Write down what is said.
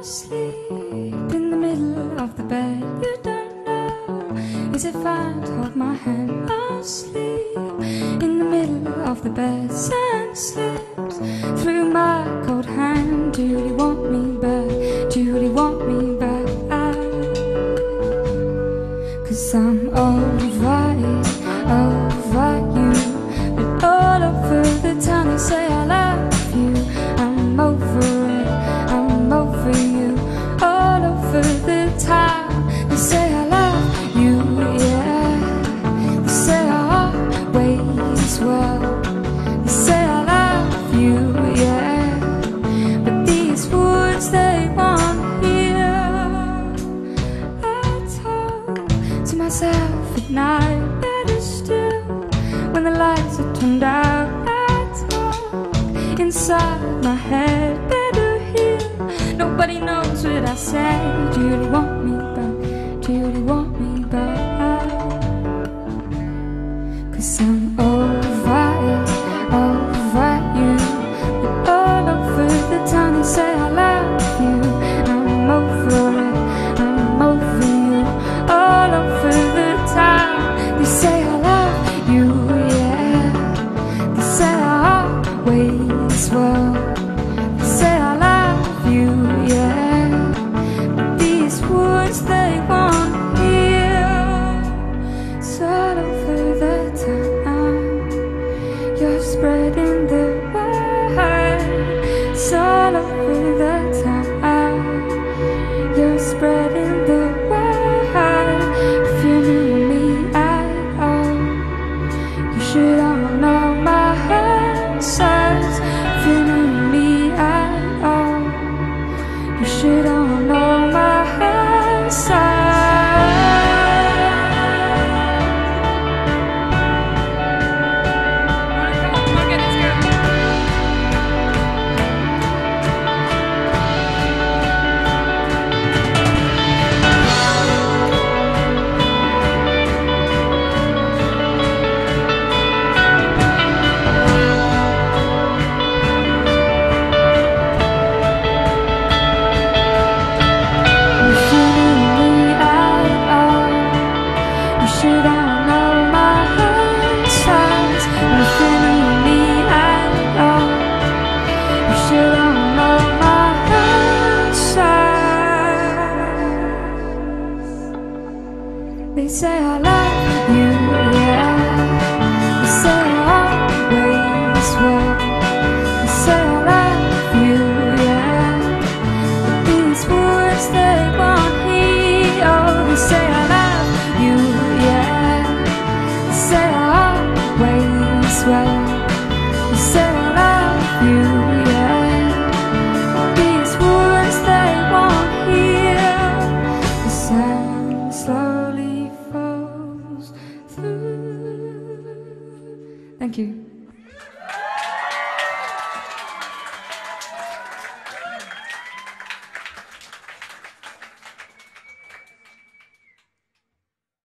asleep in the middle of the bed. You don't know, is it fine to hold my hand? I'll sleep in the middle of the bed. Sand slips through my cold hand. Do you really want me back? Do you really want me back? I... Cause I'm over it, over you. But all over the town they say I love stay on here. I talk to myself at night, better still when the lights are turned out. I talk inside my head, better here. Nobody knows what I said. You'd. This world.